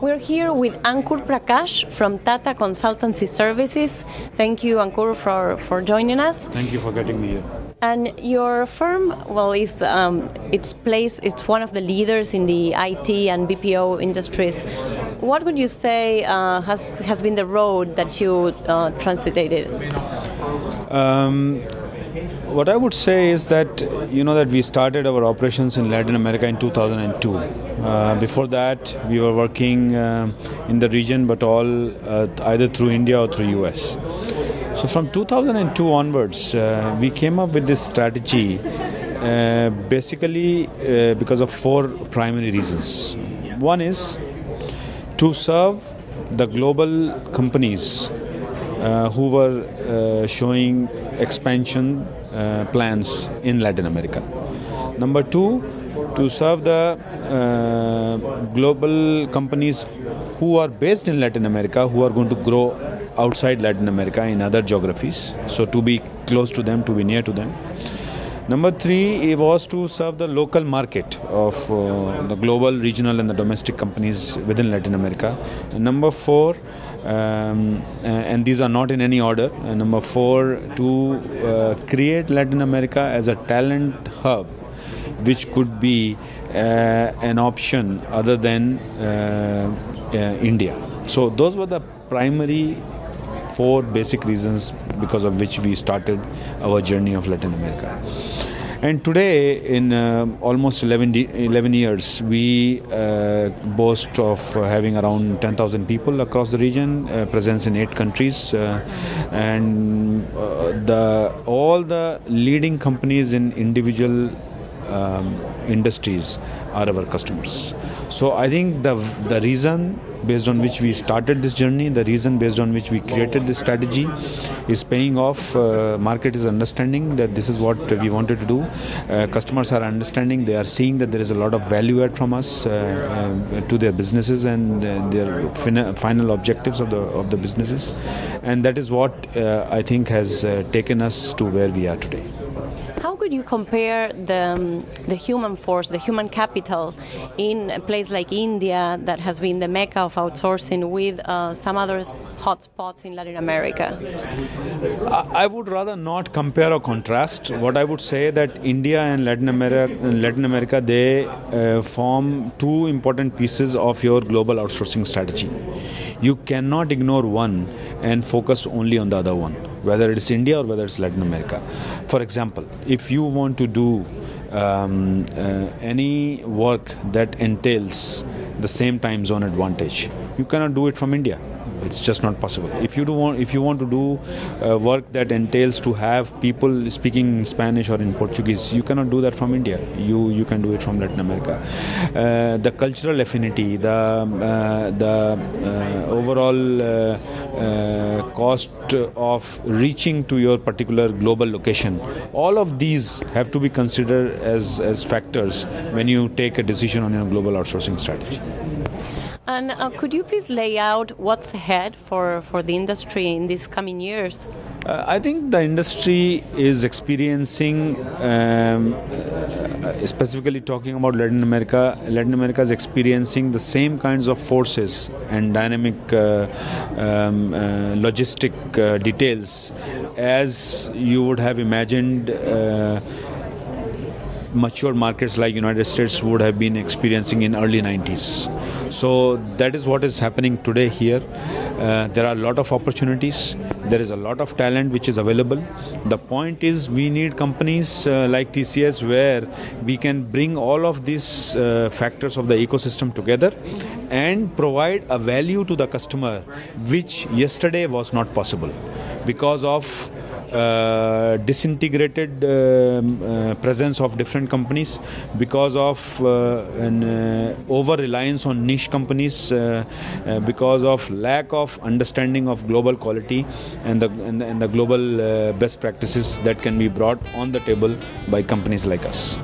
we're here with Ankur Prakash from Tata Consultancy Services. Thank you, Ankur, for, for joining us. Thank you for getting me here. And your firm, well, is um, its place. It's one of the leaders in the IT and BPO industries. What would you say uh, has has been the road that you uh, transited? Um, what I would say is that you know that we started our operations in Latin America in 2002. Uh, before that, we were working uh, in the region, but all uh, either through India or through US. So from 2002 onwards, uh, we came up with this strategy, uh, basically uh, because of four primary reasons. One is to serve the global companies uh, who were uh, showing expansion uh, plans in Latin America. Number two, to serve the uh, global companies who are based in Latin America who are going to grow outside Latin America in other geographies. So, to be close to them, to be near to them. Number three it was to serve the local market of uh, the global, regional, and the domestic companies within Latin America. And number four, um, and these are not in any order. Number four, to uh, create Latin America as a talent hub, which could be uh, an option other than uh, uh, India. So those were the primary four basic reasons because of which we started our journey of Latin America. And today, in uh, almost 11, 11, years, we uh, boast of having around 10,000 people across the region, uh, presence in eight countries, uh, and uh, the all the leading companies in individual um, industries are our customers. So I think the the reason based on which we started this journey, the reason based on which we created this strategy, is paying off. Uh, market is understanding that this is what we wanted to do. Uh, customers are understanding. They are seeing that there is a lot of value add from us uh, uh to their businesses and uh, their fin- final objectives of the of the businesses, and that is what uh, I think has taken us to where we are today could you compare the, um, the human force, the human capital in a place like India that has been the mecca of outsourcing with uh, some other hotspots in Latin America? I would rather not compare or contrast. What I would say that India and Latin America, Latin America they uh, form two important pieces of your global outsourcing strategy. You cannot ignore one and focus only on the other one whether it's India or whether it's Latin America. For example, if you want to do um, uh, any work that entails the same time zone advantage, you cannot do it from India it's just not possible. If you do want if you want to do uh, work that entails to have people speaking spanish or in portuguese you cannot do that from india. You you can do it from latin america. Uh, the cultural affinity the uh, the uh, overall uh, uh, cost of reaching to your particular global location. All of these have to be considered as as factors when you take a decision on your global outsourcing strategy and uh, could you please lay out what's ahead for, for the industry in these coming years? Uh, I think the industry is experiencing, um, uh, specifically talking about Latin America, Latin America is experiencing the same kinds of forces and dynamic uh, um, uh, logistic uh, details as you would have imagined mature markets like United States would have been experiencing in early 90s. So that is what is happening today here. Uh, there are a lot of opportunities. There is a lot of talent which is available. The point is we need companies uh, like TCS where we can bring all of these uh, factors of the ecosystem together and provide a value to the customer which yesterday was not possible because of uh, disintegrated um, uh, presence of different companies because of uh, an uh, over reliance on niche companies uh, uh, because of lack of understanding of global quality and the and and the global best practices that can be brought on the table by companies like us